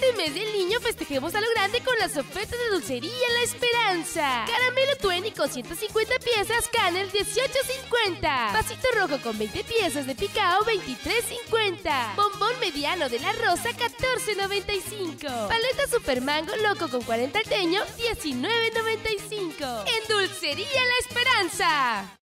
Este mes del niño festejemos a lo grande con las ofertas de dulcería La Esperanza. Caramelo Twenty con 150 piezas, Canel 18.50. Vasito rojo con 20 piezas de picao 23.50. Bombón mediano de la rosa 14.95. Paleta Super Mango Loco con 40 alteño 19.95. En Dulcería La Esperanza.